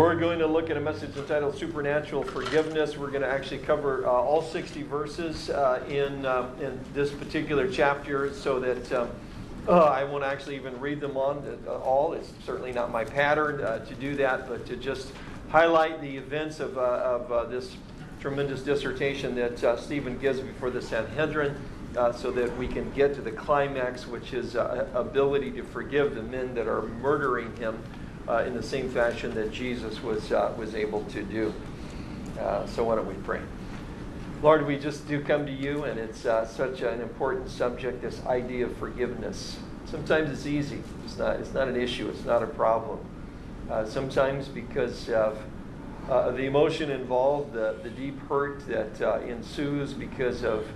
We're going to look at a message entitled Supernatural Forgiveness. We're going to actually cover uh, all 60 verses uh, in, um, in this particular chapter so that um, uh, I won't actually even read them on uh, all. It's certainly not my pattern uh, to do that, but to just highlight the events of, uh, of this tremendous dissertation that Stephen gives before the Sanhedrin. so that we can get to the climax, which is ability to forgive the men that are murdering him uh, in the same fashion that Jesus was, uh, was able to do. Uh, so, why don't we pray? Lord, we just do come to you, and it's uh, such an important subject this idea of forgiveness. Sometimes it's easy, it's not, it's not an issue, it's not a problem. Uh, sometimes because of uh, the emotion involved, the, the deep hurt that ensues because of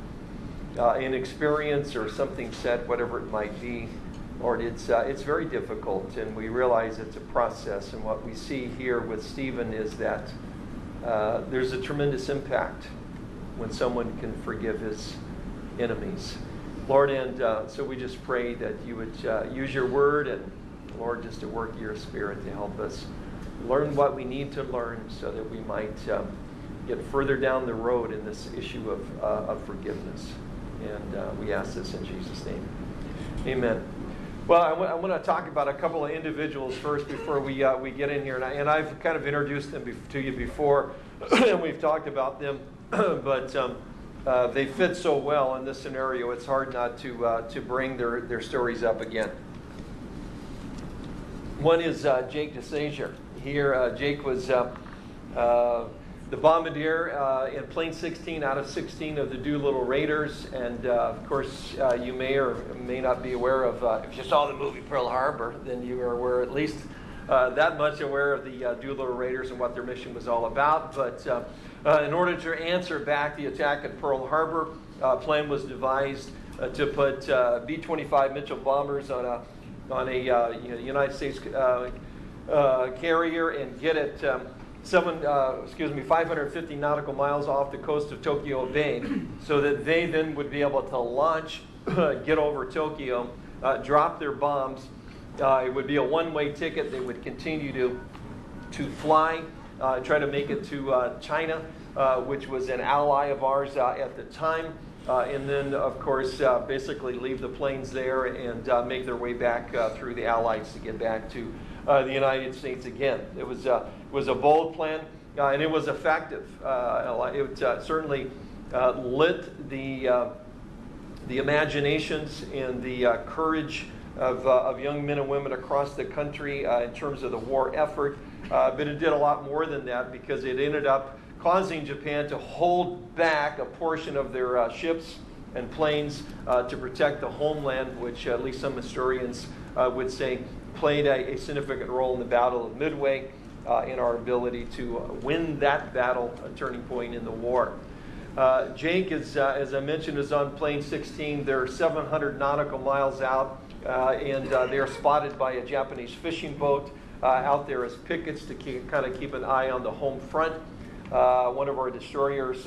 inexperience or something said, whatever it might be. Lord, it's, uh, it's very difficult, and we realize it's a process. And what we see here with Stephen is that uh, there's a tremendous impact when someone can forgive his enemies. Lord, and uh, so we just pray that you would uh, use your word and, Lord, just to work your spirit to help us learn what we need to learn so that we might um, get further down the road in this issue of, uh, of forgiveness. And uh, we ask this in Jesus' name. Amen. Well, I, want to talk about a couple of individuals first before we, uh, we get in here. And, I, have kind of introduced them be- to you before, and we've talked about them, but um, uh, they fit so well in this scenario, it's hard not to, uh, to bring their, their stories up again. One is uh, Jake DeShazer. Here, uh, Jake was uh, the bombardier uh, in plane 16 out of 16 of the Doolittle Raiders. And uh, of course, uh, you may or may not be aware of, uh, if you saw the movie Pearl Harbor, then you are aware at least uh, that much aware of the uh, Doolittle Raiders and what their mission was all about. But in order to answer back the attack at Pearl Harbor, a plan was devised to put B 25 Mitchell bombers on a, on a United States carrier and get it. Um, seven, uh, excuse me, 550 nautical miles off the coast of Tokyo Bay, so that they then would be able to launch, get over Tokyo, uh, drop their bombs. Uh, it would be a one-way ticket. They would continue to to fly, uh, try to make it to uh, China, uh, which was an ally of ours at the time. and then, of course, basically leave the planes there and make their way back through the Allies to get back to the United States again. It was was a bold plan, uh, and it was effective. Uh, it uh, certainly uh, lit the, uh, the imaginations and the courage of, of young men and women across the country in terms of the war effort. but it did a lot more than that because it ended up causing Japan to hold back a portion of their uh, ships and planes uh, to protect the homeland, which at least some historians uh, would say played a, a, significant role in the Battle of Midway uh, in our ability to win that battle, a turning point in the war. Uh, Jake, is, uh, as I mentioned, is on plane 16. They're 700 nautical miles out, uh, and uh, they are spotted by a Japanese fishing boat uh, out there as pickets to keep, kind of keep an eye on the home front. one of our destroyers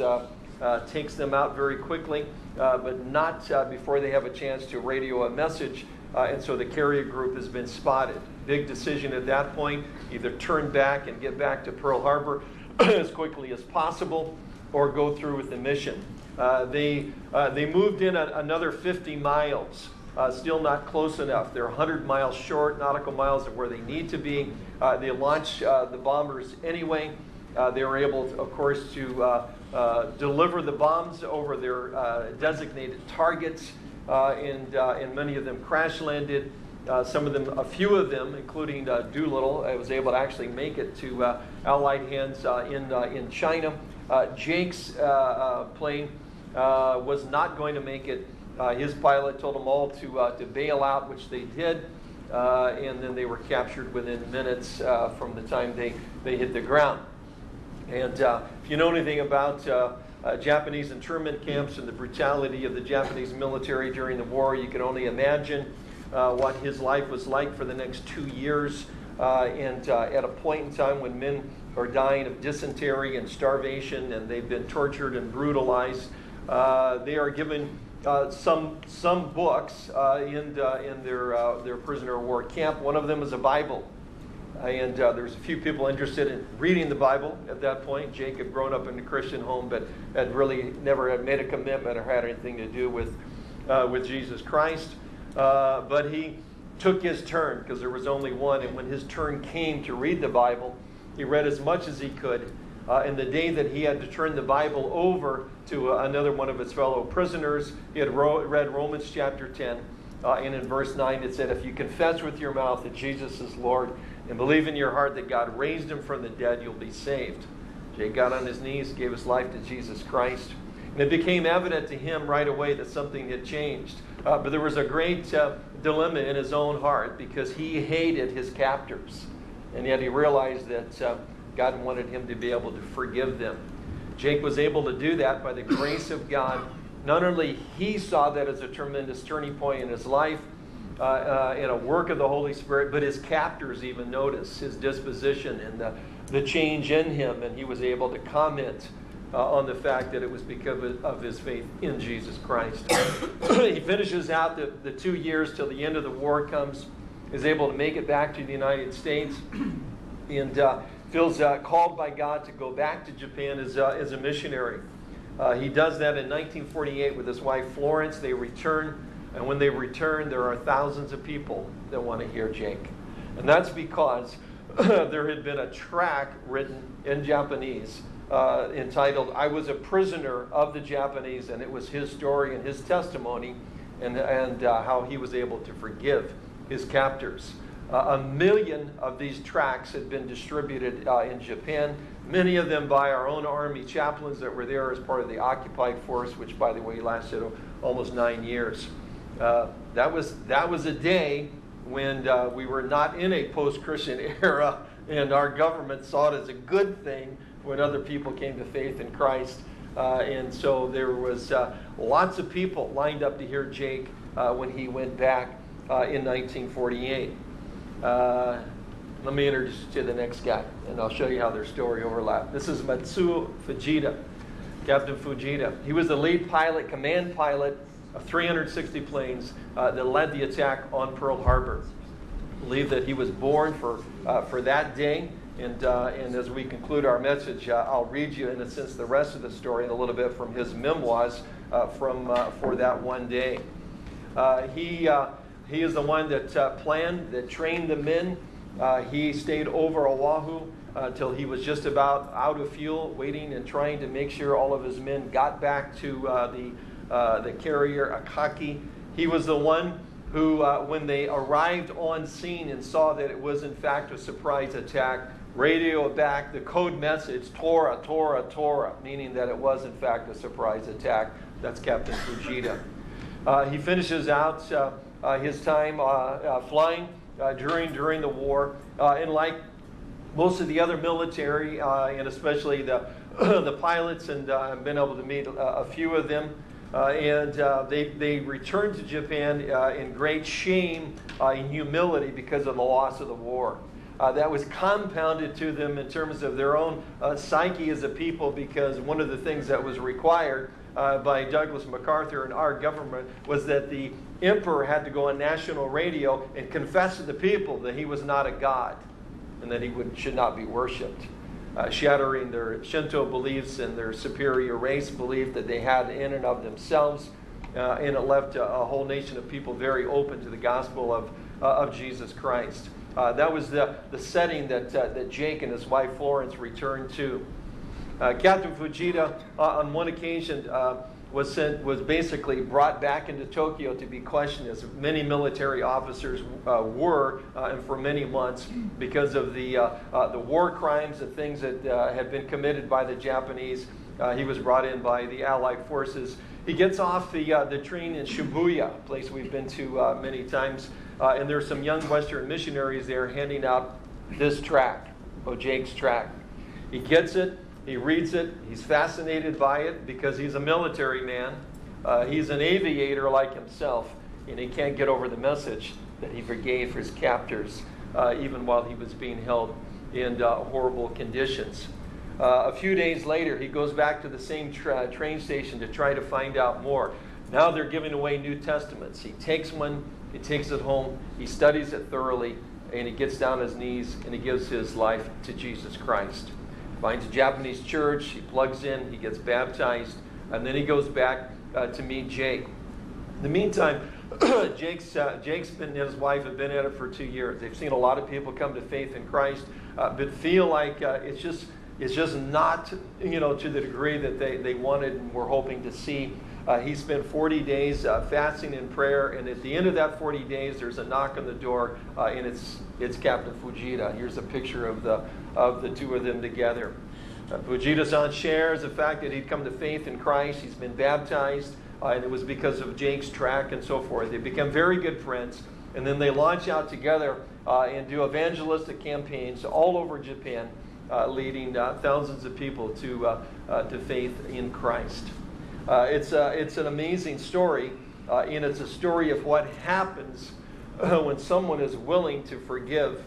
takes them out very quickly, but not before they have a chance to radio a message uh, and so the carrier group has been spotted. Big decision at that point either turn back and get back to Pearl Harbor as quickly as possible or go through with the mission. Uh, they, uh, they moved in a, another 50 miles. Uh, still not close enough. They're 100 miles short, nautical miles of where they need to be. Uh, they launched uh, the bombers anyway. they were able, to, of course, to deliver the bombs over their designated targets and, uh, and many of them crash landed. Uh, some of them, a few of them, including uh, Doolittle, I was able to actually make it to uh, Allied hands uh, in, in China. Jake's plane was not going to make it. his pilot told them all to, to bail out, which they did. and then they were captured within minutes from the time they, they hit the ground. And if you know anything about uh, Japanese internment camps and the brutality of the Japanese military during the war. You can only imagine uh, what his life was like for the next two years. Uh, and uh, at a point in time when men are dying of dysentery and starvation and they've been tortured and brutalized, uh, they are given uh, some, some books in, in their, their prisoner of war camp. One of them is a Bible. And uh, there's a few people interested in reading the Bible at that point. Jake had grown up in a Christian home, but had really never had made a commitment or had anything to do with, uh, with Jesus Christ. Uh, but he took his turn because there was only one. And when his turn came to read the Bible, he read as much as he could. Uh, and the day that he had to turn the Bible over to uh, another one of his fellow prisoners, he had ro- read Romans chapter 10. Uh, and in verse 9, it said, If you confess with your mouth that Jesus is Lord and believe in your heart that God raised him from the dead, you'll be saved. Jake got on his knees, gave his life to Jesus Christ. And it became evident to him right away that something had changed. Uh, but there was a great uh, dilemma in his own heart because he hated his captors. And yet he realized that uh, God wanted him to be able to forgive them. Jake was able to do that by the grace of God. Not only he saw that as a tremendous turning point in his life, uh, uh, in a work of the Holy Spirit, but his captors even noticed his disposition and the, the change in him, and he was able to comment uh, on the fact that it was because of his faith in Jesus Christ. he finishes out the, the two years till the end of the war comes, is able to make it back to the United States, and uh, feels uh, called by God to go back to Japan as, as a missionary. Uh, he does that in 1948 with his wife Florence. They return, and when they return, there are thousands of people that want to hear Jake. And that's because there had been a track written in Japanese uh, entitled I Was a Prisoner of the Japanese, and it was his story and his testimony and, and uh, how he was able to forgive his captors. Uh, a million of these tracts had been distributed uh, in Japan, many of them by our own army chaplains that were there as part of the occupied force, which, by the way, lasted almost nine years. Uh, that, was, that was a day when uh, we were not in a post Christian era, and our government saw it as a good thing when other people came to faith in Christ. Uh, and so there was uh, lots of people lined up to hear Jake uh, when he went back in 1948. Uh, let me introduce you to the next guy, and I'll show you how their story overlaps. This is Mitsuo Fuchida, Captain Fuchida. He was the lead pilot, command pilot of 360 planes uh, that led the attack on Pearl Harbor. Believe that he was born for, for that day. And, uh, and as we conclude our message, uh, I'll read you, in a sense, the rest of the story and a little bit from his memoirs uh, from, uh, for that one day. Uh, he, uh, he is the one that planned, that trained the men. he stayed over Oahu until he was just about out of fuel, waiting and trying to make sure all of his men got back to the, the carrier Akagi. He was the one who, when they arrived on scene and saw that it was in fact a surprise attack, radioed back the code message Tora, Tora, Tora, meaning that it was in fact a surprise attack. That's Captain Fuchida. Uh, he finishes out uh, uh, his time uh, uh, flying uh, during, during the war. and like most of the other military, and especially the, the pilots, and I've been able to meet a few of them, and they, they returned to Japan in great shame and humility because of the loss of the war uh, that was compounded to them in terms of their own uh, psyche as a people because one of the things that was required uh, by Douglas MacArthur and our government was that the emperor had to go on national radio and confess to the people that he was not a god and that he would, should not be worshipped. Uh, shattering their Shinto beliefs and their superior race belief that they had in and of themselves. Uh, and it left a, a, whole nation of people very open to the gospel of, uh, of Jesus Christ. Uh, that was the, the setting that, uh, that Jake and his wife Florence returned to. Uh, Captain Fuchida, on one occasion, was sent was basically brought back into Tokyo to be questioned, as many military officers uh, were, uh, and for many months, because of the uh, uh, the war crimes and things that had been committed by the Japanese. he was brought in by the Allied forces. He gets off the the train in Shibuya, a place we've been to many times. Uh, and there's some young Western missionaries there handing out this tract, Jake's tract. He gets it, he reads it, he's fascinated by it because he's a military man. Uh, he's an aviator like himself, and he can't get over the message that he forgave his captors uh, even while he was being held in uh, horrible conditions. Uh, a few days later, he goes back to the same tra- train station to try to find out more. Now they're giving away New Testaments. He takes one he takes it home, he studies it thoroughly, and he gets down on his knees and he gives his life to Jesus Christ. Finds a Japanese church, he plugs in, he gets baptized, and then he goes back uh, to meet Jake. In the meantime, Jake's, uh, Jake's been and his wife have been at it for two years. They've seen a lot of people come to faith in Christ, uh, but feel like uh, it's just it's just not you know to the degree that they, they wanted and were hoping to see. Uh, he spent 40 days uh, fasting in prayer, and at the end of that 40 days, there's a knock on the door, uh, and it's it's Captain Fuchida. Here's a picture of the of the two of them together. Uh, Fuchida-san shares the fact that he'd come to faith in Christ. He's been baptized, uh, and it was because of Jake's track and so forth. They become very good friends, and then they launch out together uh, and do evangelistic campaigns all over Japan, leading thousands of people to to faith in Christ. Uh, it's, uh, it's an amazing story, uh, and it's a story of what happens when someone is willing to forgive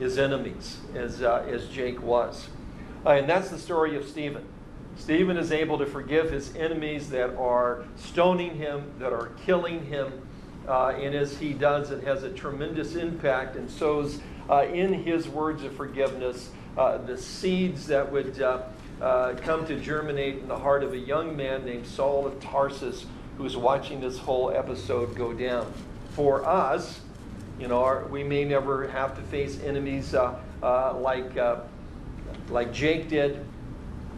his enemies, as, uh, as Jake was. Uh, and that's the story of Stephen. Stephen is able to forgive his enemies that are stoning him, that are killing him. Uh, and as he does, it has a tremendous impact and sows in his words of forgiveness the seeds that would uh, come to germinate in the heart of a young man named Saul of Tarsus who's watching this whole episode go down. For us, you know, our, we may never have to face enemies uh, uh, like, uh, like Jake did,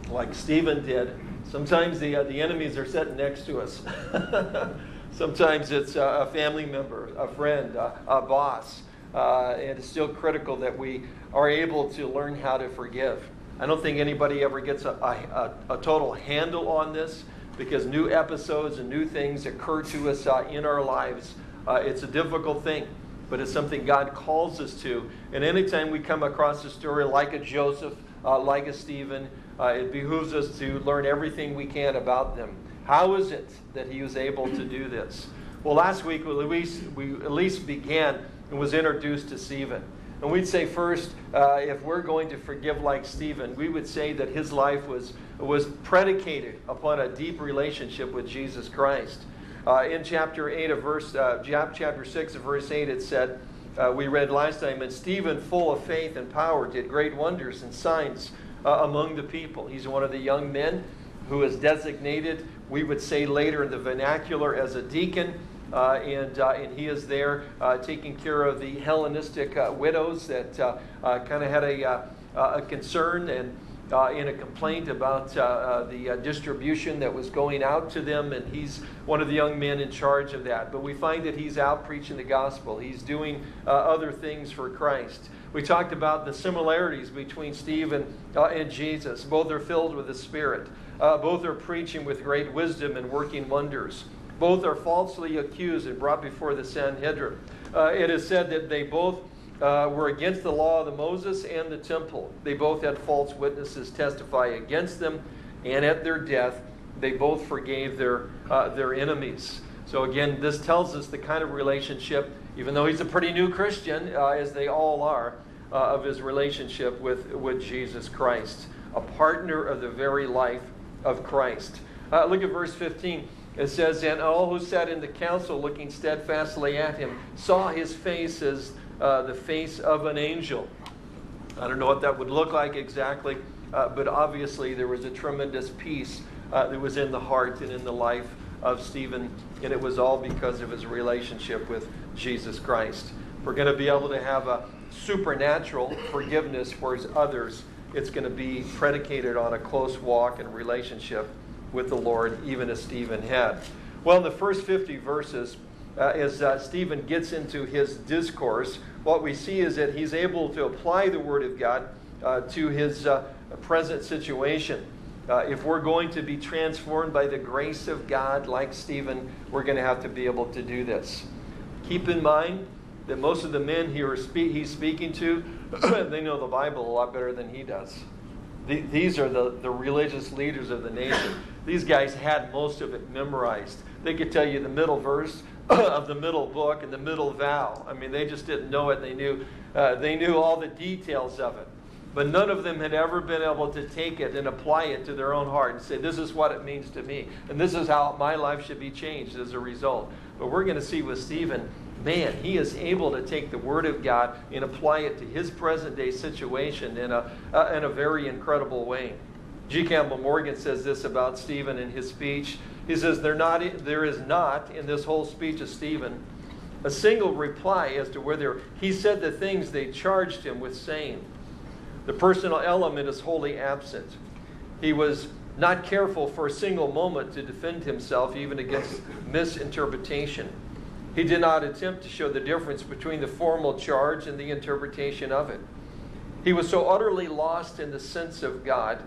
like Stephen did. Sometimes the, uh, the enemies are sitting next to us. Sometimes it's a family member, a friend, a boss. Uh, and it's still critical that we are able to learn how to forgive. I don't think anybody ever gets a, a, a total handle on this because new episodes and new things occur to us uh, in our lives. Uh, it's a difficult thing, but it's something God calls us to. And anytime we come across a story like a Joseph, uh, like a Stephen, uh, it behooves us to learn everything we can about them. How is it that he was able to do this? Well, last week least, we at least began and was introduced to Stephen. And we'd say first, uh, if we're going to forgive like Stephen, we would say that his life was, was predicated upon a deep relationship with Jesus Christ. Uh, in chapter 8 of verse, uh, chapter 6 of verse 8, it said, uh, we read last time, and Stephen, full of faith and power, did great wonders and signs uh, among the people. He's one of the young men who is designated, we would say later in the vernacular, as a deacon. Uh, and, uh, and he is there uh, taking care of the Hellenistic widows that kind of had a, a concern and uh, in a complaint about uh, uh, the distribution that was going out to them, and he's one of the young men in charge of that. But we find that he's out preaching the gospel, he's doing other things for Christ. We talked about the similarities between Stephen and Jesus. Both are filled with the Spirit, both are preaching with great wisdom and working wonders. Both are falsely accused and brought before the Sanhedrin. Uh, it is said that they both uh, were against the law of the Moses and the temple. They both had false witnesses testify against them, and at their death, they both forgave their, uh, their enemies. So, again, this tells us the kind of relationship, even though he's a pretty new Christian, uh, as they all are, uh, of his relationship with, with Jesus Christ, a partner of the very life of Christ. Uh, look at verse 15. It says, And all who sat in the council, looking steadfastly at him, saw his face as uh, the face of an angel. I don't know what that would look like exactly, uh, but obviously there was a tremendous peace uh, that was in the heart and in the life of Stephen, and it was all because of his relationship with Jesus Christ. We're going to be able to have a supernatural forgiveness for others, it's going to be predicated on a close walk and relationship with the Lord, even as Stephen had. Well, in the first 50 verses, uh, as uh, Stephen gets into his discourse, what we see is that he's able to apply the Word of God uh, to his uh, present situation. Uh, if we're going to be transformed by the grace of God, like Stephen, we're going to have to be able to do this. Keep in mind that most of the men he spe- he's speaking to, they know the Bible a lot better than he does. The, these are the, the religious leaders of the nation. These guys had most of it memorized. They could tell you the middle verse of the middle book and the middle vow. I mean, they just didn't know it. They knew, uh, they knew all the details of it. but none of them had ever been able to take it and apply it to their own heart and say, This is what it means to me, and this is how my life should be changed as a result. But we're going to see with Stephen, man, he is able to take the Word of God and apply it to his present day situation in a, uh, in a very incredible way. G. Campbell Morgan says this about Stephen in his speech. He says, there, not, there is not in this whole speech of Stephen a single reply as to whether he said the things they charged him with saying. The personal element is wholly absent. He was not careful for a single moment to defend himself even against misinterpretation. He did not attempt to show the difference between the formal charge and the interpretation of it. He was so utterly lost in the sense of God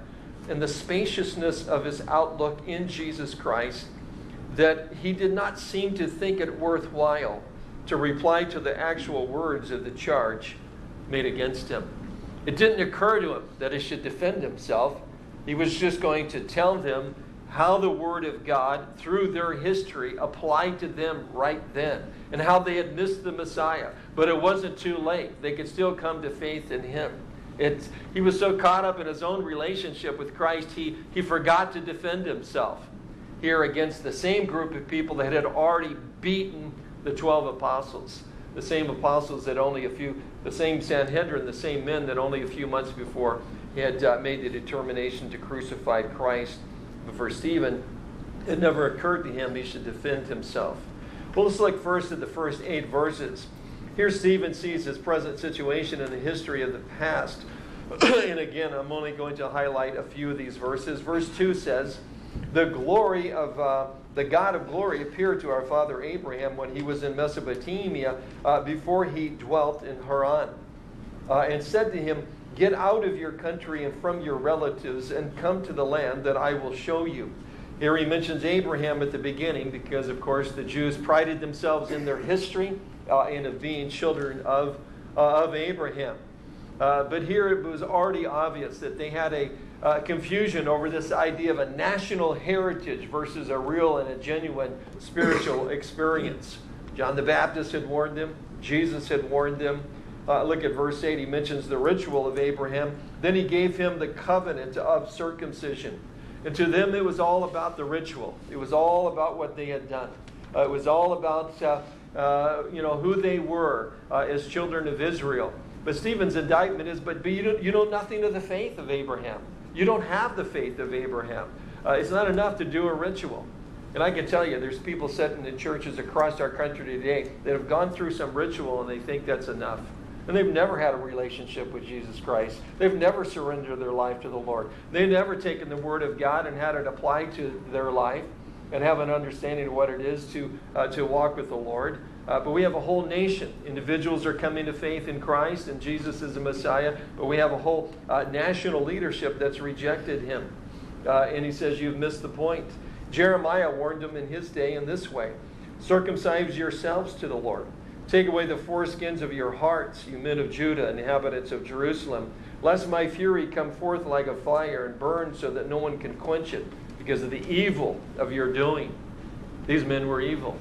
and the spaciousness of his outlook in Jesus Christ that he did not seem to think it worthwhile to reply to the actual words of the charge made against him. It didn't occur to him that he should defend himself. He was just going to tell them how the Word of God, through their history, applied to them right then and how they had missed the Messiah. But it wasn't too late. They could still come to faith in Him. It's, he was so caught up in his own relationship with Christ, he, he forgot to defend himself here against the same group of people that had already beaten the 12 apostles. The same apostles that only a few, the same Sanhedrin, the same men that only a few months before had uh, made the determination to crucify Christ. But for Stephen, it never occurred to him he should defend himself. Well, let's look first at the first eight verses. Here, Stephen sees his present situation in the history of the past. and again, I'm only going to highlight a few of these verses. Verse 2 says, The glory of uh, the God of glory appeared to our father Abraham when he was in Mesopotamia uh, before he dwelt in Haran, uh, and said to him, Get out of your country and from your relatives and come to the land that I will show you. Here he mentions Abraham at the beginning because, of course, the Jews prided themselves in their history uh, and of being children of, uh, of Abraham. Uh, but here it was already obvious that they had a uh, confusion over this idea of a national heritage versus a real and a genuine spiritual experience. John the Baptist had warned them, Jesus had warned them. Uh, look at verse 8. He mentions the ritual of Abraham. Then he gave him the covenant of circumcision. And to them, it was all about the ritual, it was all about what they had done. Uh, it was all about uh, uh, you know, who they were uh, as children of Israel. But Stephen's indictment is, but, but you, don't, you know nothing of the faith of Abraham. You don't have the faith of Abraham. Uh, it's not enough to do a ritual. And I can tell you, there's people sitting in churches across our country today that have gone through some ritual and they think that's enough. And they've never had a relationship with Jesus Christ. They've never surrendered their life to the Lord. They've never taken the Word of God and had it applied to their life and have an understanding of what it is to, uh, to walk with the Lord. Uh, but we have a whole nation. Individuals are coming to faith in Christ and Jesus is the Messiah, but we have a whole uh, national leadership that's rejected him. Uh, and he says, You've missed the point. Jeremiah warned them in his day in this way Circumcise yourselves to the Lord. Take away the foreskins of your hearts, you men of Judah, and inhabitants of Jerusalem, lest my fury come forth like a fire and burn so that no one can quench it because of the evil of your doing. These men were evil.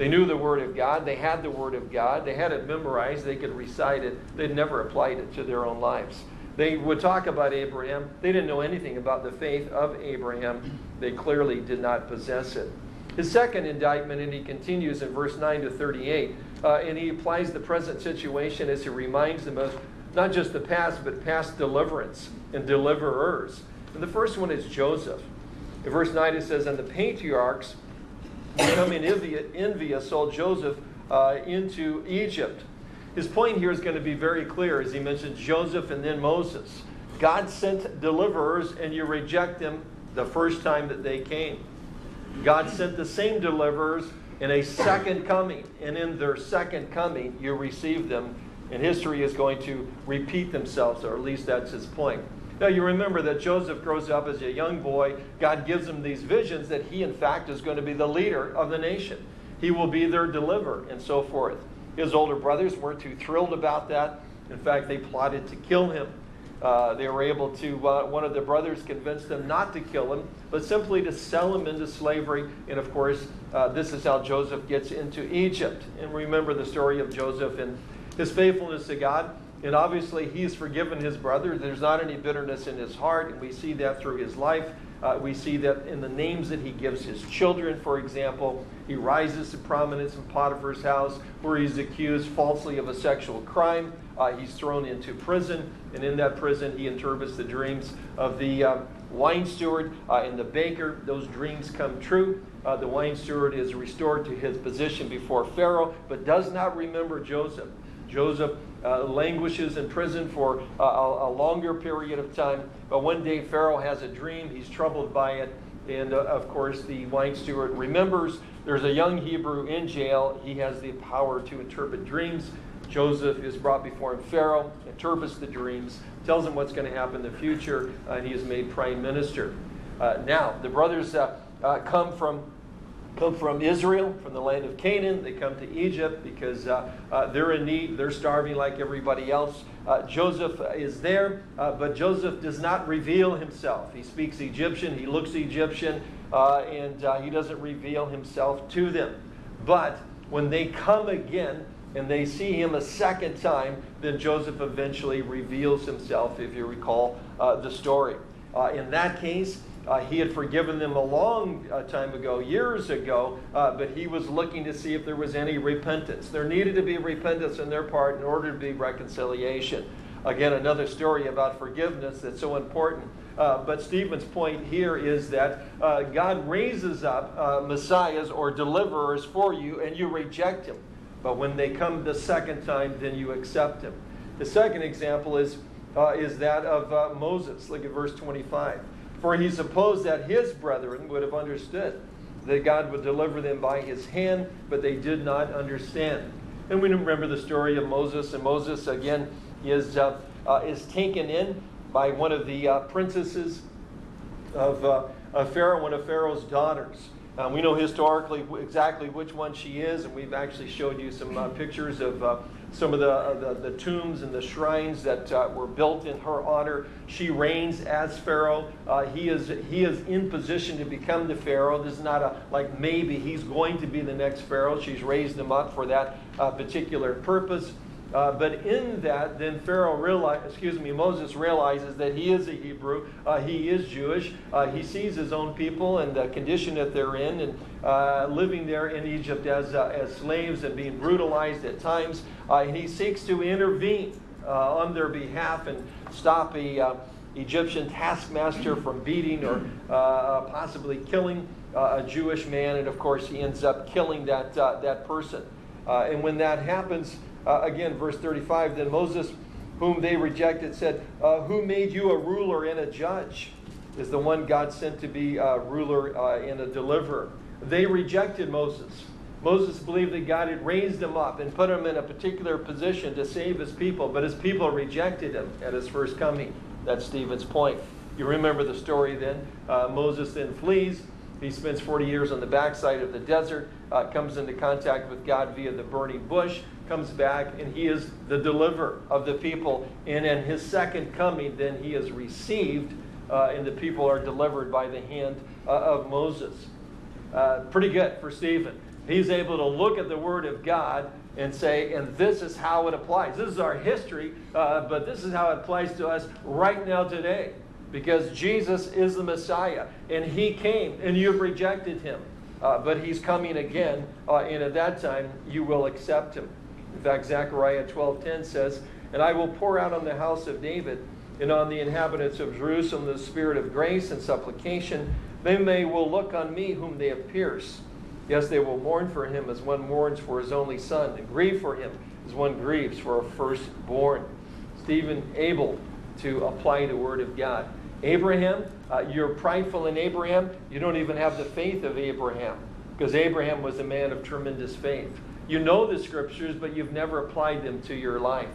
They knew the Word of God. They had the Word of God. They had it memorized. They could recite it. They'd never applied it to their own lives. They would talk about Abraham. They didn't know anything about the faith of Abraham. They clearly did not possess it. His second indictment, and he continues in verse 9 to 38, uh, and he applies the present situation as he reminds them of not just the past, but past deliverance and deliverers. And the first one is Joseph. In verse 9 it says, And the patriarchs, becoming envious, sold Joseph uh, into Egypt. His point here is going to be very clear as he mentions Joseph and then Moses. God sent deliverers, and you reject them the first time that they came. God sent the same deliverers in a second coming, and in their second coming, you receive them, and history is going to repeat themselves, or at least that's his point. Now, you remember that Joseph grows up as a young boy. God gives him these visions that he, in fact, is going to be the leader of the nation. He will be their deliverer, and so forth. His older brothers weren't too thrilled about that. In fact, they plotted to kill him. Uh, they were able to, uh, one of the brothers convinced them not to kill him, but simply to sell him into slavery. And of course, uh, this is how Joseph gets into Egypt. And remember the story of Joseph and his faithfulness to God. And obviously he's forgiven his brother. There's not any bitterness in his heart, and we see that through his life. Uh, we see that in the names that he gives his children, for example. He rises to prominence in Potiphar's house, where he's accused falsely of a sexual crime. Uh, he's thrown into prison, and in that prison, he interprets the dreams of the uh, wine steward uh, and the baker. Those dreams come true. Uh, the wine steward is restored to his position before Pharaoh, but does not remember Joseph. Joseph uh, languishes in prison for uh, a, a, longer period of time. But one day Pharaoh has a dream. He's troubled by it. And uh, of course, the wine steward remembers there's a young Hebrew in jail. He has the power to interpret dreams. Joseph is brought before him. Pharaoh interprets the dreams, tells him what's going to happen in the future, uh, and he is made prime minister. Uh, now, the brothers uh, come from come from Israel, from the land of Canaan. They come to Egypt because uh, uh, they're in need. They're starving like everybody else. Uh, Joseph is there, uh, but Joseph does not reveal himself. He speaks Egyptian, he looks Egyptian, uh, and uh, he doesn't reveal himself to them. But when they come again, and they see him a second time, then Joseph eventually reveals himself, if you recall the story. In that case, uh, he had forgiven them a long uh, time ago, years ago, uh, but he was looking to see if there was any repentance. There needed to be repentance on their part in order to be reconciliation. Again, another story about forgiveness that's so important. Uh, but Stephen's point here is that uh, God raises up uh, messiahs or deliverers for you, and you reject him. But when they come the second time, then you accept him. The second example is, is that of Moses. Look at verse 25. For he supposed that his brethren would have understood that God would deliver them by his hand, but they did not understand. And we remember the story of Moses, and Moses again is, uh, uh, is taken in by one of the uh, princesses of, uh, of Pharaoh, one of Pharaoh's daughters. Um, we know historically exactly which one she is, and we've actually showed you some uh, pictures of uh, some of the, uh, the, the, tombs and the shrines that uh, were built in her honor. She reigns as Pharaoh. Uh, he, is, he is in position to become the Pharaoh. This is not a like maybe he's going to be the next Pharaoh. She's raised him up for that uh, particular purpose. Uh, but in that, then Pharaoh realize, excuse me, Moses realizes that he is a Hebrew. Uh, he is Jewish. Uh, he sees his own people and the condition that they're in, and uh, living there in Egypt as uh, as slaves and being brutalized at times. Uh, and he seeks to intervene on their behalf and stop a Egyptian taskmaster from beating or possibly killing a Jewish man. And of course, he ends up killing that that person. and when that happens. Uh, again, verse 35 Then Moses, whom they rejected, said, uh, Who made you a ruler and a judge? Is the one God sent to be a ruler uh, and a deliverer. They rejected Moses. Moses believed that God had raised him up and put him in a particular position to save his people, but his people rejected him at his first coming. That's Stephen's point. You remember the story then. Uh, Moses then flees. He spends 40 years on the backside of the desert, uh, comes into contact with God via the burning bush, comes back, and he is the deliverer of the people. And in his second coming, then he is received, uh, and the people are delivered by the hand uh, of Moses. Uh, pretty good for Stephen. He's able to look at the Word of God and say, and this is how it applies. This is our history, uh, but this is how it applies to us right now today because Jesus is the Messiah, and He came, and you've rejected Him. Uh, but He's coming again, uh, and at that time you will accept Him. In fact, Zechariah 12:10 says, "And I will pour out on the house of David and on the inhabitants of Jerusalem the spirit of grace and supplication. Then they will look on me whom they have pierced. Yes, they will mourn for him as one mourns for his only son, and grieve for him as one grieves for a firstborn." Stephen able to apply the word of God. Abraham, uh, you're prideful in Abraham. You don't even have the faith of Abraham because Abraham was a man of tremendous faith. You know the scriptures, but you've never applied them to your life.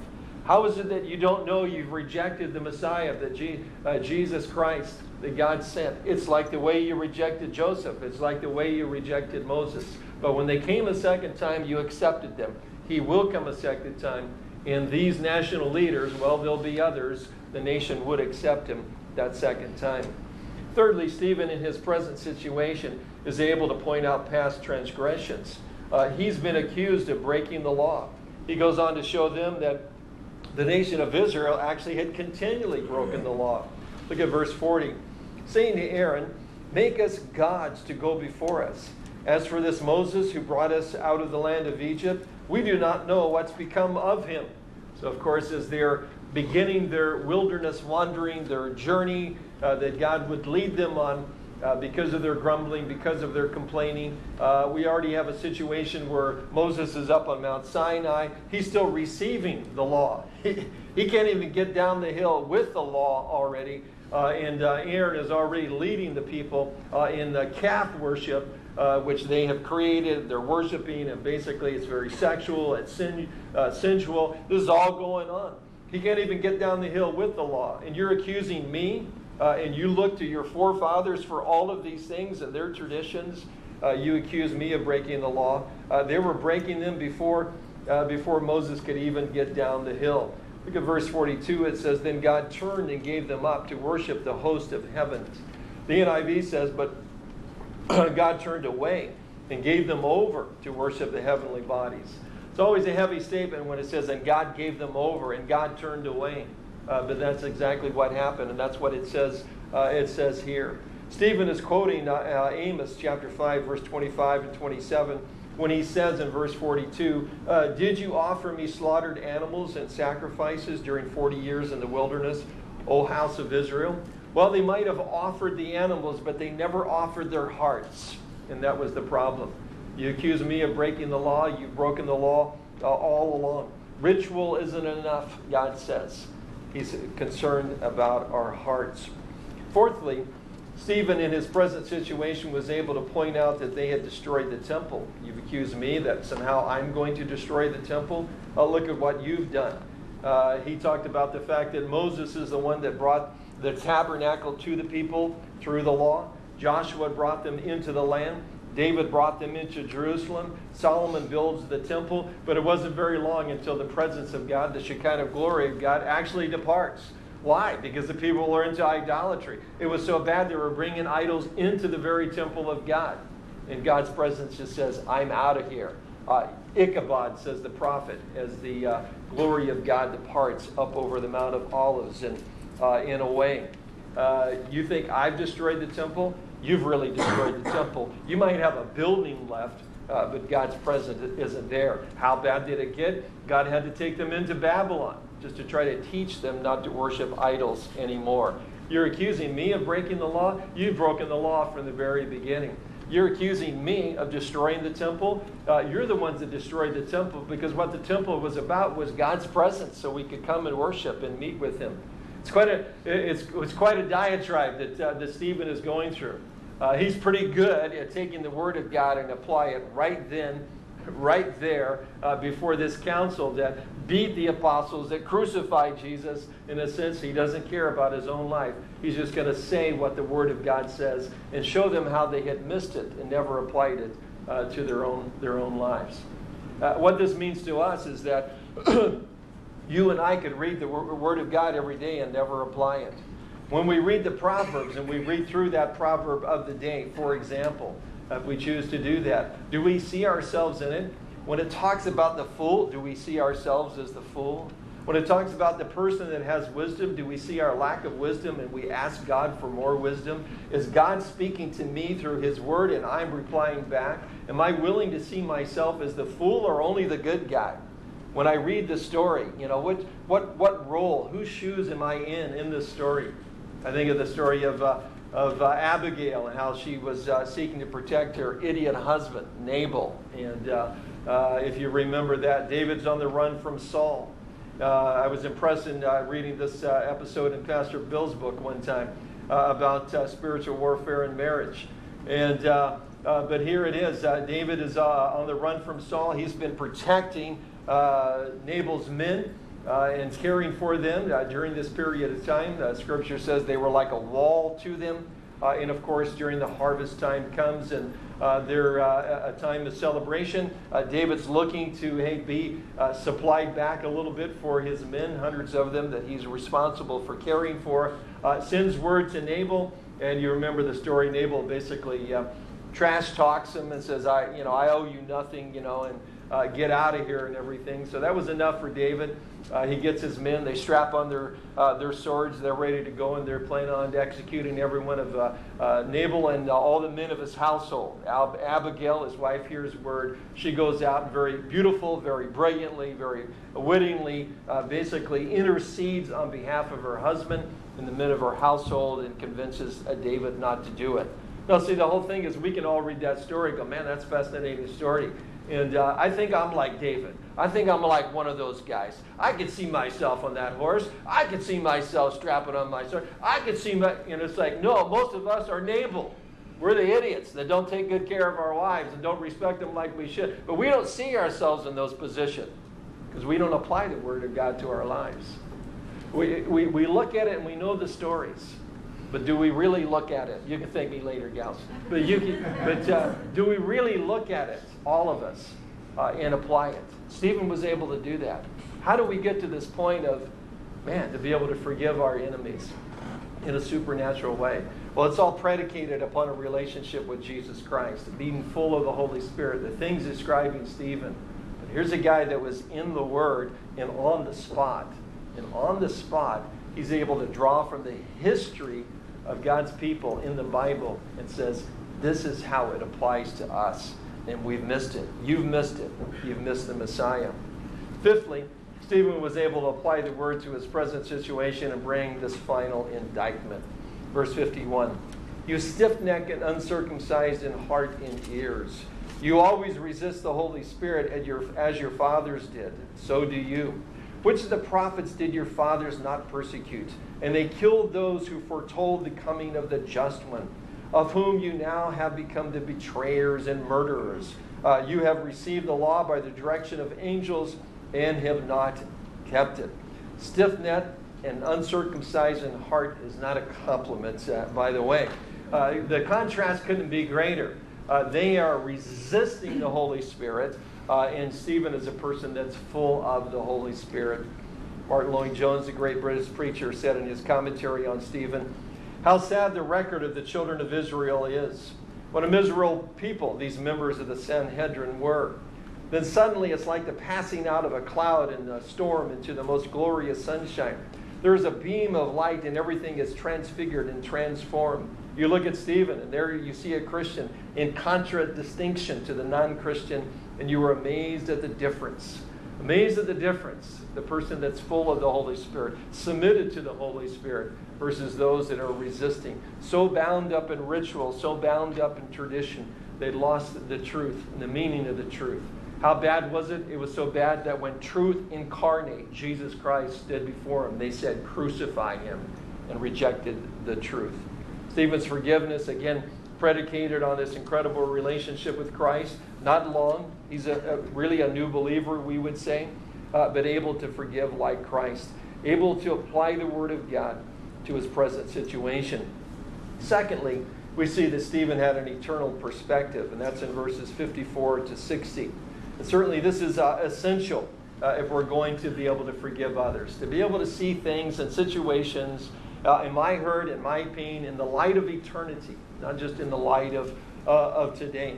How is it that you don't know you've rejected the Messiah, that Je- uh, Jesus Christ, that God sent? It's like the way you rejected Joseph. It's like the way you rejected Moses. But when they came a second time, you accepted them. He will come a second time. And these national leaders, well, there'll be others, the nation would accept him that second time. Thirdly, Stephen, in his present situation, is able to point out past transgressions. Uh, he's been accused of breaking the law. He goes on to show them that the nation of Israel actually had continually broken the law. Look at verse 40. Saying to Aaron, Make us gods to go before us. As for this Moses who brought us out of the land of Egypt, we do not know what's become of him. So, of course, as they're beginning their wilderness wandering, their journey uh, that God would lead them on, uh, because of their grumbling, because of their complaining. Uh, we already have a situation where Moses is up on Mount Sinai. He's still receiving the law. He, he can't even get down the hill with the law already. Uh, and uh, Aaron is already leading the people uh, in the calf worship, uh, which they have created. They're worshiping, and basically it's very sexual, it's sensual. This is all going on. He can't even get down the hill with the law. And you're accusing me uh, and you look to your forefathers for all of these things and their traditions, uh, you accuse me of breaking the law. Uh, they were breaking them before, uh, before Moses could even get down the hill. Look at verse 42. It says, Then God turned and gave them up to worship the host of heavens. The NIV says, But God turned away and gave them over to worship the heavenly bodies. It's always a heavy statement when it says, And God gave them over and God turned away. Uh, but that's exactly what happened, and that's what it says. Uh, it says here. Stephen is quoting uh, uh Amos chapter five, verse twenty-five and twenty-seven, when he says in verse forty-two, uh, "Did you offer me slaughtered animals and sacrifices during forty years in the wilderness, O house of Israel?" Well, they might have offered the animals, but they never offered their hearts, and that was the problem. You accuse me of breaking the law. You've broken the law uh, all along. Ritual isn't enough, God says. He's concerned about our hearts. Fourthly, Stephen, in his present situation, was able to point out that they had destroyed the temple. You've accused me that somehow I'm going to destroy the temple. Look at what you've done. Uh, he talked about the fact that Moses is the one that brought the tabernacle to the people through the law. Joshua brought them into the land. David brought them into Jerusalem. Solomon builds the temple, but it wasn't very long until the presence of God, the Shekinah glory of God, actually departs. Why? Because the people were into idolatry. It was so bad they were bringing idols into the very temple of God. And God's presence just says, I'm out of here. Uh, Ichabod, says the prophet, as the uh, glory of God departs up over the Mount of Olives and uh, in a way. Uh, you think I've destroyed the temple? You've really destroyed the temple. You might have a building left, uh, but God's presence isn't there. How bad did it get? God had to take them into Babylon just to try to teach them not to worship idols anymore. You're accusing me of breaking the law? You've broken the law from the very beginning. You're accusing me of destroying the temple. Uh, you're the ones that destroyed the temple because what the temple was about was God's presence so we could come and worship and meet with Him. It's quite a, it's, it's quite a diatribe that, uh, that Stephen is going through. Uh, he's pretty good at taking the Word of God and apply it right then, right there, uh, before this council that beat the apostles, that crucified Jesus. In a sense, he doesn't care about his own life. He's just going to say what the Word of God says and show them how they had missed it and never applied it uh, to their own, their own lives. Uh, what this means to us is that you and I could read the Word of God every day and never apply it. When we read the Proverbs and we read through that proverb of the day, for example, if we choose to do that, do we see ourselves in it? When it talks about the fool, do we see ourselves as the fool? When it talks about the person that has wisdom, do we see our lack of wisdom and we ask God for more wisdom? Is God speaking to me through His Word and I'm replying back? Am I willing to see myself as the fool or only the good guy? When I read the story, you know, what, what, what role, whose shoes am I in in this story? I think of the story of, uh, of uh, Abigail and how she was uh, seeking to protect her idiot husband, Nabal. And uh, uh, if you remember that, David's on the run from Saul. Uh, I was impressed in reading this episode in Pastor Bill's book one time about spiritual warfare and marriage. And but here it is. David is on the run from Saul. He's been protecting Nabal's men and caring for them uh, during this period of time. Uh, scripture says they were like a wall to them. Uh, and of course, during the harvest time comes and uh, they're uh, a time of celebration. David's looking to hey, be supplied back a little bit for his men, hundreds of them that he's responsible for caring for. sends word to Nabal, and you remember the story. Nabal basically trash talks him and says, "I, you know, I owe you nothing," you know, and uh, get out of here and everything. So that was enough for David. Uh, he gets his men. They strap on their uh, their swords. They're ready to go, and they're planning on executing every one of uh, uh, Nabal and uh, all the men of his household. Ab- Abigail, his wife, hears word. She goes out very beautiful, very brilliantly, very wittingly, basically intercedes on behalf of her husband and the men of her household, and convinces David not to do it. Now, see, the whole thing is we can all read that story go, man, that's fascinating story. And uh, I think I'm like David. I think I'm like one of those guys. I could see myself on that horse. I could see myself strapping on my sword. I could see my, you know, it's like, no, most of us are Nabal. We're the idiots that don't take good care of our wives and don't respect them like we should. But we don't see ourselves in those positions because we don't apply the Word of God to our lives. We, we, we look at it and we know the stories. But do we really look at it? You can thank me later, gals. But, you can, but uh, do we really look at it, all of us, uh, and apply it? Stephen was able to do that. How do we get to this point of, man, to be able to forgive our enemies in a supernatural way? Well, it's all predicated upon a relationship with Jesus Christ, being full of the Holy Spirit, the things describing Stephen. But here's a guy that was in the Word and on the spot. And on the spot, he's able to draw from the history of God's people in the Bible and says, this is how it applies to us. And we've missed it. You've missed it. You've missed the Messiah. Fifthly, Stephen was able to apply the word to his present situation and bring this final indictment. Verse 51 You stiff necked and uncircumcised in heart and ears. You always resist the Holy Spirit as your, as your fathers did. So do you. Which of the prophets did your fathers not persecute? And they killed those who foretold the coming of the just one, of whom you now have become the betrayers and murderers. Uh, you have received the law by the direction of angels and have not kept it. Stiff necked and uncircumcised in heart is not a compliment, uh, by the way. Uh, the contrast couldn't be greater. Uh, they are resisting the Holy Spirit, uh, and Stephen is a person that's full of the Holy Spirit. Martyn Lloyd-Jones, the great British preacher, said in his commentary on Stephen, How sad the record of the children of Israel is. What a miserable people these members of the Sanhedrin were. Then suddenly it's like the passing out of a cloud in a storm into the most glorious sunshine. There's a beam of light and everything is transfigured and transformed. You look at Stephen, and there you see a Christian in contradistinction to the non Christian, and you are amazed at the difference. Amazed at the difference. The person that's full of the Holy Spirit, submitted to the Holy Spirit, versus those that are resisting. So bound up in ritual, so bound up in tradition, they lost the truth and the meaning of the truth. How bad was it? It was so bad that when truth incarnate, Jesus Christ stood before them, they said, Crucify him, and rejected the truth. Stephen's forgiveness, again, predicated on this incredible relationship with Christ. Not long. He's a, a really a new believer, we would say, uh, but able to forgive like Christ, able to apply the Word of God to his present situation. Secondly, we see that Stephen had an eternal perspective, and that's in verses 54 to 60. And certainly, this is uh, essential uh, if we're going to be able to forgive others, to be able to see things and situations uh, in my hurt, in my pain, in the light of eternity, not just in the light of, uh, of today.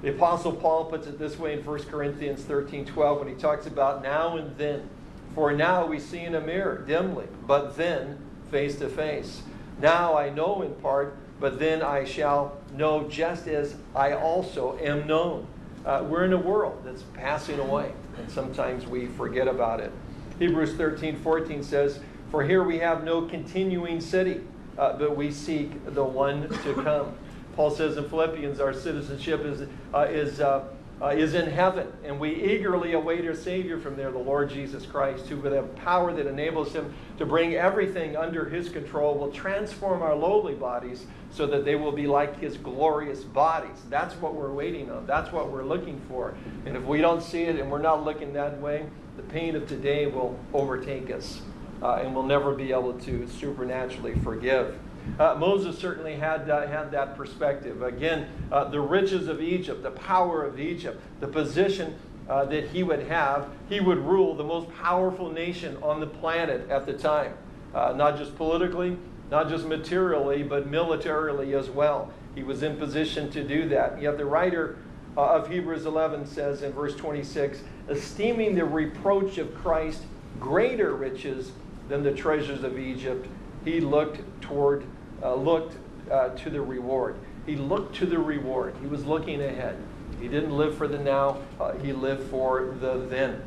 The Apostle Paul puts it this way in 1 Corinthians 13 12 when he talks about now and then. For now we see in a mirror dimly, but then face to face. Now I know in part, but then I shall know just as I also am known. Uh, we're in a world that's passing away, and sometimes we forget about it. Hebrews 13 14 says, For here we have no continuing city, uh, but we seek the one to come. Paul says in Philippians, our citizenship is, uh, is, uh, uh, is in heaven, and we eagerly await our Savior from there, the Lord Jesus Christ, who, with a power that enables him to bring everything under his control, will transform our lowly bodies so that they will be like his glorious bodies. That's what we're waiting on. That's what we're looking for. And if we don't see it and we're not looking that way, the pain of today will overtake us, uh, and we'll never be able to supernaturally forgive. Uh, Moses certainly had, uh, had that perspective. Again, uh, the riches of Egypt, the power of Egypt, the position uh, that he would have, he would rule the most powerful nation on the planet at the time. Uh, not just politically, not just materially, but militarily as well. He was in position to do that. Yet the writer uh, of Hebrews 11 says in verse 26 esteeming the reproach of Christ greater riches than the treasures of Egypt, he looked toward, uh, looked uh, to the reward. He looked to the reward. He was looking ahead. He didn't live for the now, uh, he lived for the then.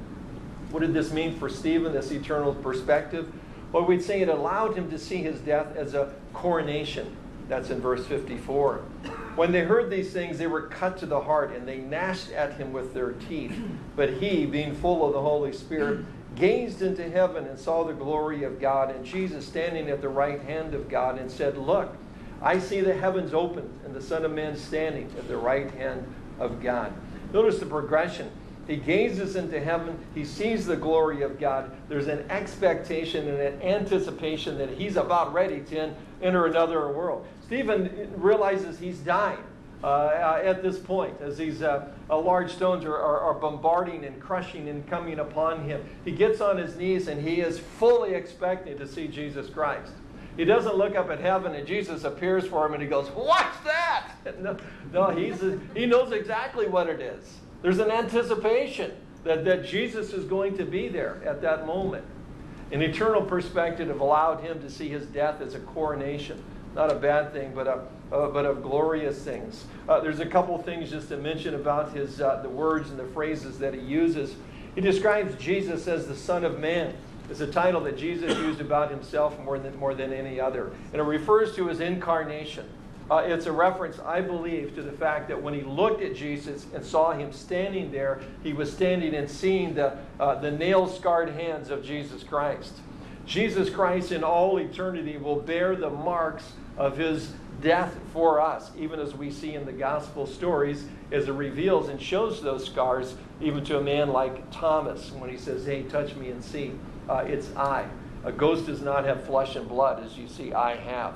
What did this mean for Stephen, this eternal perspective? Well, we'd say it allowed him to see his death as a coronation. That's in verse 54. When they heard these things, they were cut to the heart, and they gnashed at him with their teeth. But he, being full of the Holy Spirit, gazed into heaven and saw the glory of God, and Jesus standing at the right hand of God, and said, Look, I see the heavens opened, and the Son of Man standing at the right hand of God. Notice the progression. He gazes into heaven. He sees the glory of God. There's an expectation and an anticipation that he's about ready to enter another world. Stephen realizes he's dying. Uh, at this point, as these uh, uh, large stones are, are, are, bombarding and crushing and coming upon him. He gets on his knees and he is fully expecting to see Jesus Christ. He doesn't look up at heaven and Jesus appears for him and he goes, What's that? No, no he's, he knows exactly what it is. There's an anticipation that, that Jesus is going to be there at that moment. An eternal perspective allowed him to see his death as a coronation. Not a bad thing, but a, uh, but of glorious things. Uh, there's a couple things just to mention about his uh, the words and the phrases that he uses. He describes Jesus as the Son of Man. It's a title that Jesus used about himself more than more than any other, and it refers to his incarnation. Uh, it's a reference, I believe, to the fact that when he looked at Jesus and saw him standing there, he was standing and seeing the, uh, the nail scarred hands of Jesus Christ. Jesus Christ in all eternity will bear the marks of his death for us, even as we see in the gospel stories, as it reveals and shows those scars, even to a man like Thomas, when he says, Hey, touch me and see. Uh, it's I. A ghost does not have flesh and blood, as you see, I have.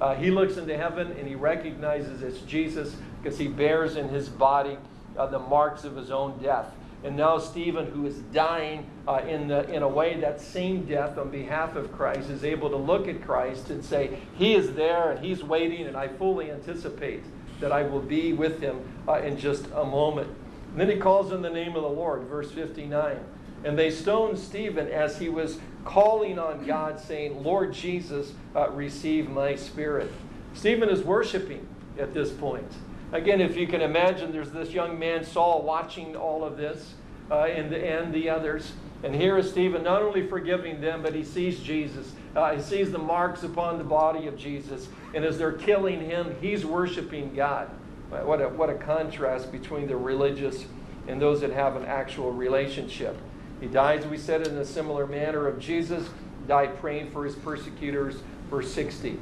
Uh, he looks into heaven and he recognizes it's Jesus because he bears in his body uh, the marks of his own death. And now Stephen, who is dying uh, in, the, in a way that same death on behalf of Christ, is able to look at Christ and say, He is there and He's waiting, and I fully anticipate that I will be with Him uh, in just a moment. And then he calls in the name of the Lord, verse 59. And they stoned Stephen as he was calling on God, saying, Lord Jesus, uh, receive my spirit. Stephen is worshiping at this point. Again, if you can imagine, there's this young man, Saul, watching all of this, uh, and, the, and the others. And here is Stephen not only forgiving them, but he sees Jesus. Uh, he sees the marks upon the body of Jesus. And as they're killing him, he's worshiping God. What a, what a contrast between the religious and those that have an actual relationship. He dies, we said, in a similar manner of Jesus, died praying for his persecutors, verse 60.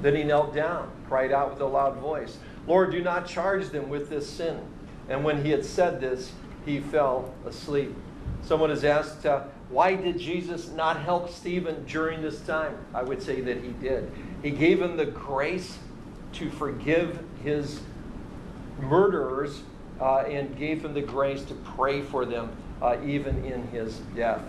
Then he knelt down, cried out with a loud voice, Lord, do not charge them with this sin. And when he had said this, he fell asleep. Someone has asked, uh, why did Jesus not help Stephen during this time? I would say that he did. He gave him the grace to forgive his murderers uh, and gave him the grace to pray for them uh, even in his death.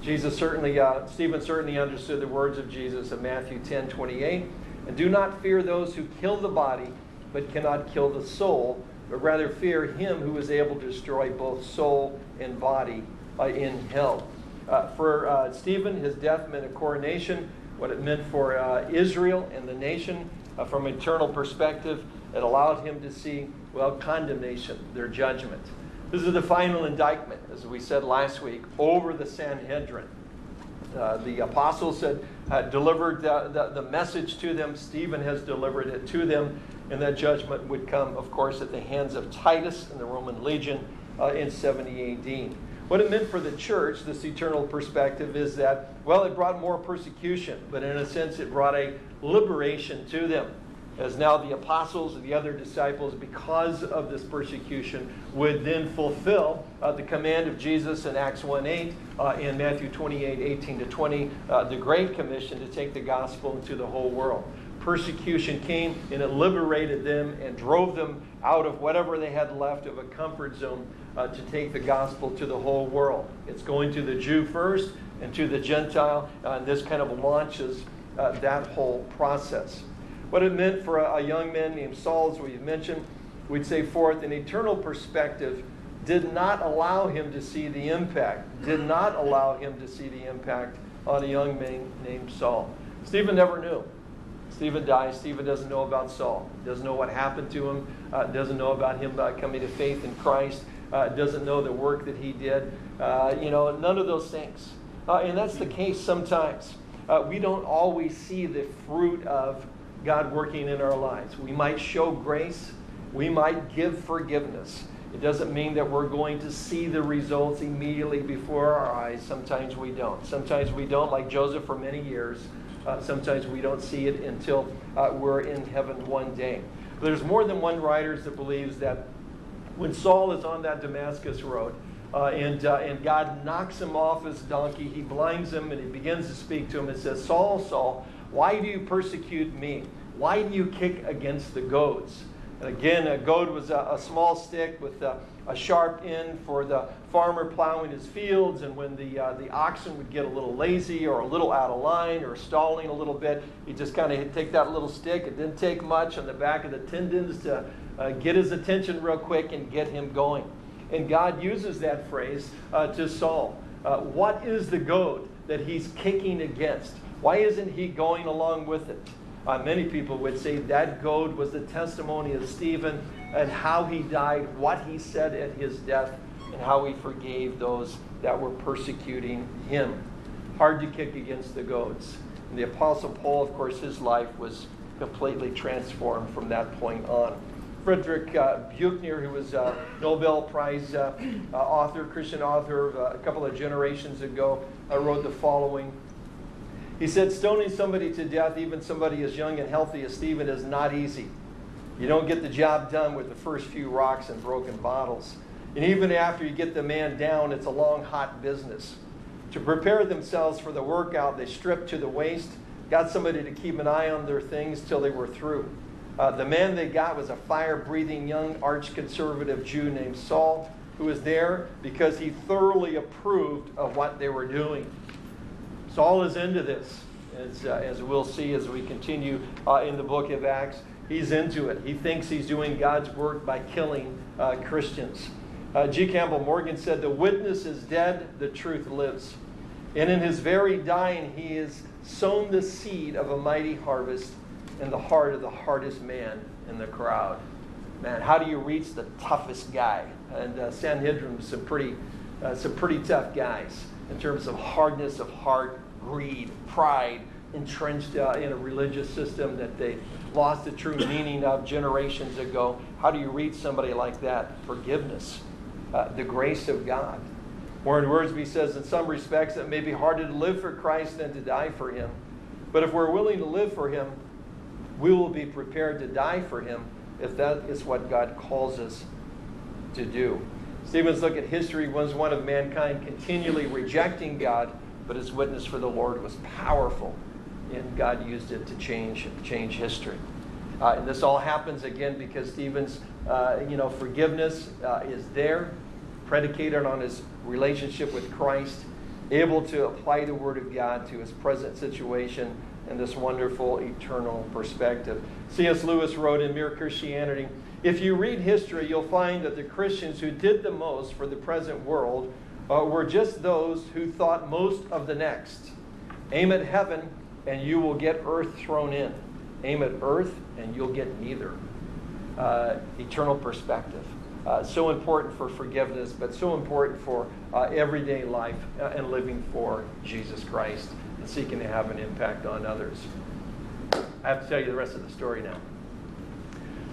Jesus certainly, uh, Stephen certainly understood the words of Jesus in Matthew 10 28. And do not fear those who kill the body, but cannot kill the soul, but rather fear him who is able to destroy both soul and body uh, in hell. Uh, for uh, Stephen, his death meant a coronation, what it meant for uh, Israel and the nation uh, from an eternal perspective. It allowed him to see, well, condemnation, their judgment. This is the final indictment, as we said last week, over the Sanhedrin. Uh, the apostles had uh, delivered the, the, the, message to them. Stephen has delivered it to them. And that judgment would come, of course, at the hands of Titus and the Roman legion uh, in 70 AD. What it meant for the church, this eternal perspective, is that, well, it brought more persecution, but in a sense, it brought a liberation to them as now the apostles and the other disciples, because of this persecution, would then fulfill uh, the command of Jesus in Acts 1 8, uh, in Matthew 28 18 to 20, uh, the Great Commission to take the gospel into the whole world. Persecution came and it liberated them and drove them out of whatever they had left of a comfort zone uh, to take the gospel to the whole world. It's going to the Jew first and to the Gentile, uh, and this kind of launches uh, that whole process. What it meant for a, a young man named Saul, as we've mentioned, we'd say fourth, an eternal perspective did not allow him to see the impact, did not allow him to see the impact on a young man named Saul. Stephen never knew. Stephen dies. Stephen doesn't know about Saul. Doesn't know what happened to him. Uh, doesn't know about him uh, coming to faith in Christ. Uh, doesn't know the work that he did. Uh, you know, none of those things. Uh, and that's the case sometimes. Uh, we don't always see the fruit of God working in our lives. We might show grace. We might give forgiveness. It doesn't mean that we're going to see the results immediately before our eyes. Sometimes we don't. Sometimes we don't, like Joseph for many years. Uh, sometimes we don't see it until uh, we're in heaven one day. There's more than one writer that believes that when Saul is on that Damascus road, uh, and, uh, and God knocks him off his donkey. He blinds him and he begins to speak to him and says, Saul, Saul, why do you persecute me? Why do you kick against the goads? And again, a goad was a, a small stick with a, a, sharp end for the farmer plowing his fields. And when the, uh, the oxen would get a little lazy or a little out of line or stalling a little bit, he'd just kind of take that little stick. It didn't take much on the back of the tendons to uh, get his attention real quick and get him going. And God uses that phrase uh, to Saul. Uh, what is the goad that he's kicking against? Why isn't he going along with it? Uh, many people would say that goad was the testimony of Stephen and how he died, what he said at his death, and how he forgave those that were persecuting him. Hard to kick against the goats. And the Apostle Paul, of course, his life was completely transformed from that point on. Frederick uh, Buechner, who was a Nobel Prize uh, uh, author, Christian author uh, a couple of generations ago, uh, wrote the following he said, Stoning somebody to death, even somebody as young and healthy as Stephen, is not easy. You don't get the job done with the first few rocks and broken bottles. And even after you get the man down, it's a long, hot business. To prepare themselves for the workout, they stripped to the waist, got somebody to keep an eye on their things till they were through. Uh, the man they got was a fire breathing young arch conservative Jew named Saul, who was there because he thoroughly approved of what they were doing. Saul is into this, as, uh, as we'll see as we continue uh, in the book of Acts. He's into it. He thinks he's doing God's work by killing uh, Christians. Uh, G. Campbell Morgan said, The witness is dead, the truth lives. And in his very dying, he has sown the seed of a mighty harvest in the heart of the hardest man in the crowd. Man, how do you reach the toughest guy? And uh, Sanhedrin, some pretty, uh, some pretty tough guys in terms of hardness of heart, greed, pride, entrenched uh, in a religious system that they lost the true meaning of generations ago. How do you reach somebody like that? Forgiveness, uh, the grace of God. Warren Wiersbe says, in some respects, it may be harder to live for Christ than to die for Him. But if we're willing to live for Him, we will be prepared to die for Him if that is what God calls us to do. Stephen's look at history was one of mankind continually rejecting God, but his witness for the Lord was powerful, and God used it to change, change history. Uh, and this all happens again because Stephen's, uh, you know, forgiveness uh, is there, predicated on his relationship with Christ, able to apply the Word of God to his present situation and this wonderful eternal perspective. C.S. Lewis wrote in Mere Christianity if you read history, you'll find that the Christians who did the most for the present world uh, were just those who thought most of the next. Aim at heaven, and you will get earth thrown in. Aim at earth, and you'll get neither. Uh, eternal perspective. Uh, so important for forgiveness, but so important for uh, everyday life uh, and living for Jesus Christ and seeking to have an impact on others. I have to tell you the rest of the story now.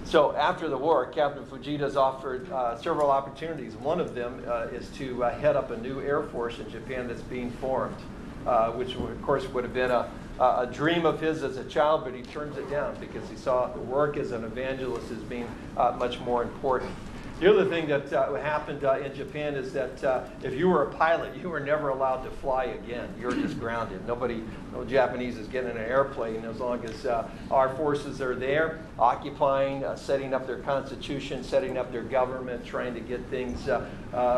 So after the war, Captain Fuchida's offered uh, several opportunities. One of them uh, is to uh, head up a new air force in Japan that's being formed, uh, which of course would have been a, a dream of his as a child, but he turns it down because he saw the work as an evangelist as being much more important. The other thing that uh, happened uh, in Japan is that uh, if you were a pilot, you were never allowed to fly again. You were just grounded. Nobody, no Japanese is getting an airplane as long as uh, our forces are there, occupying, uh, setting up their constitution, setting up their government, trying to get things uh,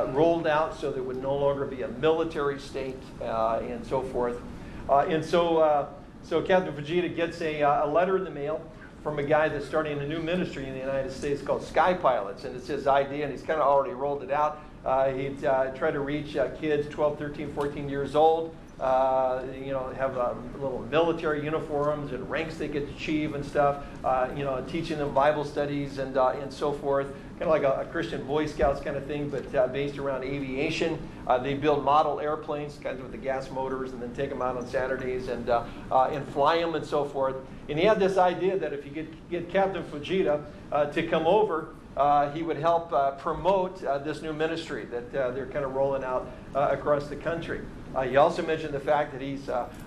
rolled out so there would no longer be a military state and so forth. and so, so Captain Fuchida gets a, a letter in the mail from a guy that's starting a new ministry in the United States called Sky Pilots, and it's his idea, and he's kind of already rolled it out. Uh, he'd uh, try to reach uh, kids 12, 13, 14 years old. Uh, you know, have uh, little military uniforms and ranks they could achieve and stuff. Uh, you know, teaching them Bible studies and and so forth kind of like a, a, Christian Boy Scouts kind of thing, but uh, based around aviation. Uh, they build model airplanes, kind of with the gas motors, and then take them out on Saturdays and, uh, uh and fly them and so forth. And he had this idea that if you could get Captain Fuchida uh, to come over, uh, he would help promote this new ministry that they're kind of rolling out across the country. He also mentioned the fact that he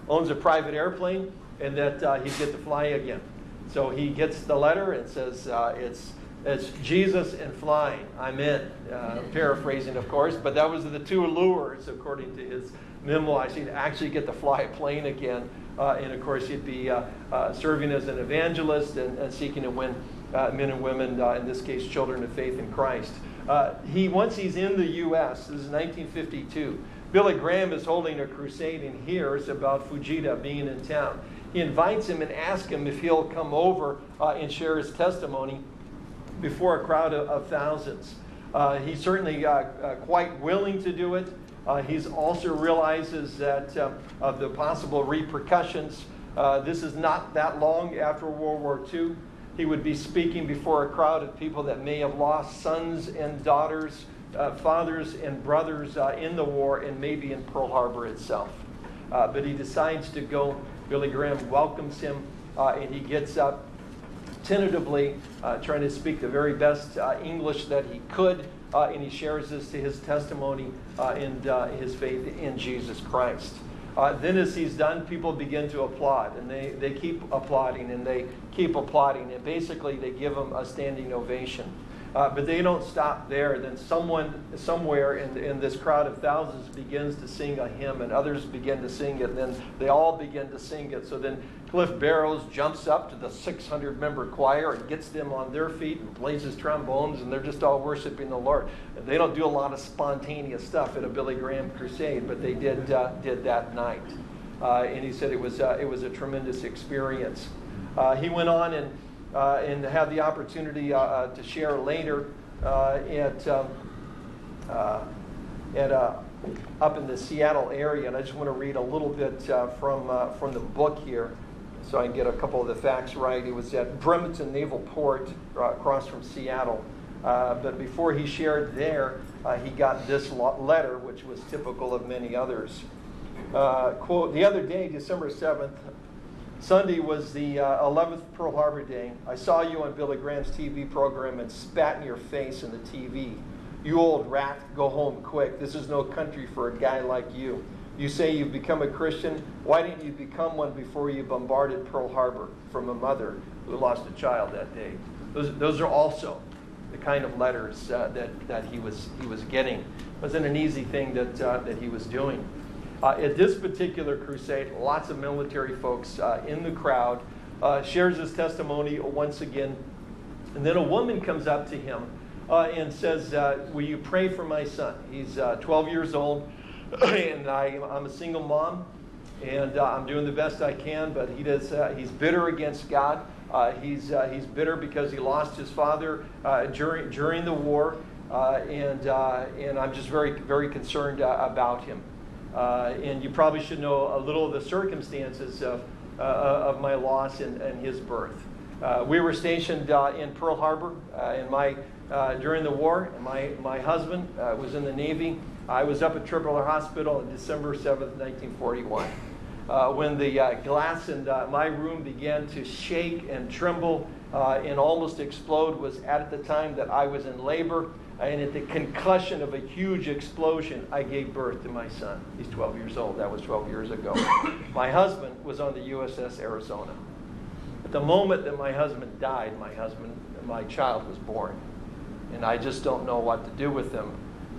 owns a private airplane and that he'd get to fly again. So he gets the letter and says it's it's Jesus and flying. I'm in. Uh, paraphrasing, of course, but that was the two lures, according to his memoir. He'd actually get to fly a plane again. Uh, and of course, he'd be uh, uh serving as an evangelist and, and seeking to win uh, men and women, uh, in this case, children of faith in Christ. he once he's in the U.S. This is 1952. Billy Graham is holding a crusade and hears about Fuchida being in town. He invites him and asks him if he'll come over and share his testimony before a crowd of, of thousands. Uh, he's certainly uh, uh, quite willing to do it. Uh, he also realizes that uh, of the possible repercussions. Uh, this is not that long after World War II. He would be speaking before a crowd of people that may have lost sons and daughters, fathers and brothers in the war, and maybe in Pearl Harbor itself. but he decides to go. Billy Graham welcomes him, and he gets up tentatively uh, trying to speak the very best uh, English that he could, uh, and he shares this to his testimony and uh, uh, his faith in Jesus Christ. Uh, then, as he's done, people begin to applaud, and they, they keep applauding and they keep applauding, and basically they give him a standing ovation. Uh, but they don't stop there. Then someone somewhere in, in this crowd of thousands begins to sing a hymn, and others begin to sing it, and then they all begin to sing it. So then Cliff Barrows jumps up to the 600 member choir and gets them on their feet and plays his trombones, and they're just all worshiping the Lord. They don't do a lot of spontaneous stuff at a Billy Graham crusade, but they did, uh, did that night. Uh, and he said it was, uh, it was a tremendous experience. Uh, he went on and and have the opportunity uh, uh, to share later at, um, at up in the Seattle area. And I just want to read a little bit from, from the book here so I can get a couple of the facts right. He was at Bremerton Naval Port across from Seattle. Uh, but before he shared there, uh, he got this letter, which was typical of many others. Uh, quote, the other day, December 7th, Sunday was the uh, 11th Pearl Harbor Day. I saw you on Billy Graham's TV program and spat in your face in the TV. You old rat, go home quick. This is no country for a guy like you. You say you've become a Christian. Why didn't you become one before you bombarded Pearl Harbor from a mother who lost a child that day? Those, those are also the kind of letters uh, that, that he, was, he was getting. It wasn't an easy thing that, uh, that he was doing. Uh, at this particular crusade, lots of military folks uh, in the crowd uh, shares his testimony once again. And then a woman comes up to him uh, and says, uh, Will you pray for my son? He's uh, 12 years old, and I, am a single mom, and I'm doing the best I can, but he does, he's bitter against God. he's, he's bitter because he lost his father during, during the war, and, and I'm just very, very concerned about him. Uh, and you probably should know a little of the circumstances of, uh, of my loss and, and his birth. Uh, we were stationed uh, in Pearl Harbor in my, during the war. My, my husband was in the Navy. I was up at Tripler Hospital on December 7th, 1941. Uh, when the uh, glass in uh, my room began to shake and tremble and almost explode was at the time that I was in labor and at the concussion of a huge explosion, I gave birth to my son. He's 12 years old. That was 12 years ago. my husband was on the USS Arizona. At the moment that my husband died, my husband, my child was born. And I just don't know what to do with him.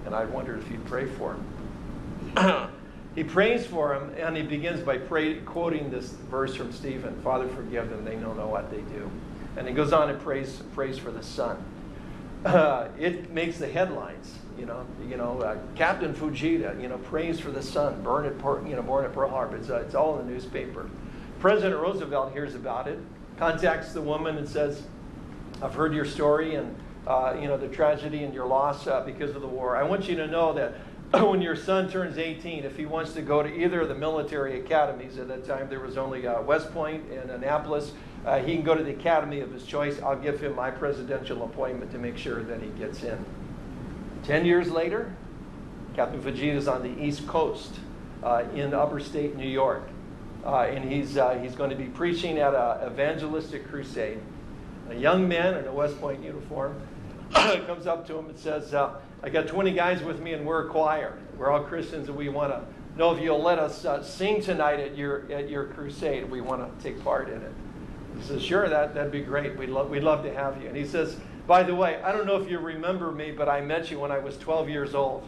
And I wondered if you'd pray for him. he prays for him, and he begins by pray, quoting this verse from Stephen Father, forgive them, they don't know what they do. And he goes on and prays, prays for the son it makes the headlines. You know, you know, uh, Captain Fuchida, you know, prays for the son, born at, you know, born at Pearl Harbor. It's, uh, it's all in the newspaper. President Roosevelt hears about it, contacts the woman and says, I've heard your story and uh, you know the tragedy and your loss uh, because of the war. I want you to know that when your son turns 18, if he wants to go to either of the military academies, at that time there was only uh, West Point and Annapolis, uh, he can go to the academy of his choice. I'll give him my presidential appointment to make sure that he gets in. Ten years later, Captain Fuchida is on the East Coast uh, in upper state New York. Uh, and he's, uh, he's going to be preaching at an evangelistic crusade. A young man in a West Point uniform comes up to him and says, uh, I got 20 guys with me and we're a choir. We're all Christians and we want to know if you'll let us uh, sing tonight at your, at your crusade. We want to take part in it. He says, Sure, that, that'd be great. We'd, lo- we'd love to have you. And he says, By the way, I don't know if you remember me, but I met you when I was 12 years old.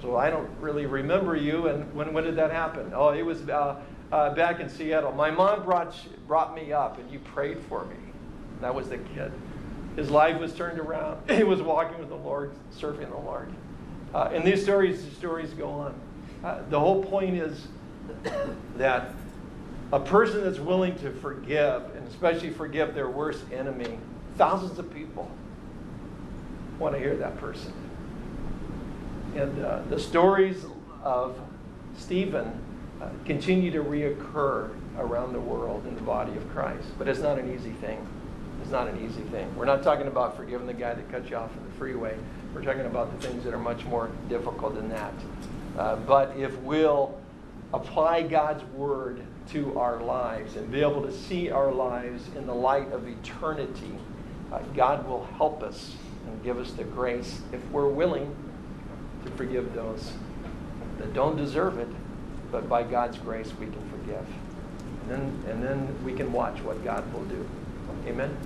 So I don't really remember you. And when, when did that happen? Oh, it was uh, uh, back in Seattle. My mom brought, brought me up and you prayed for me. That was the kid. His life was turned around. He was walking with the Lord, serving the Lord. Uh, and these stories, stories go on. Uh, the whole point is that a person that's willing to forgive, and especially forgive their worst enemy, thousands of people want to hear that person. And uh, the stories of Stephen uh, continue to reoccur around the world in the body of Christ. But it's not an easy thing. It's not an easy thing. We're not talking about forgiving the guy that cut you off in the freeway. We're talking about the things that are much more difficult than that. Uh, but if we'll apply God's word to our lives and be able to see our lives in the light of eternity, uh, God will help us and give us the grace if we're willing to forgive those that don't deserve it, but by God's grace we can forgive. And then, and then we can watch what God will do. Amen.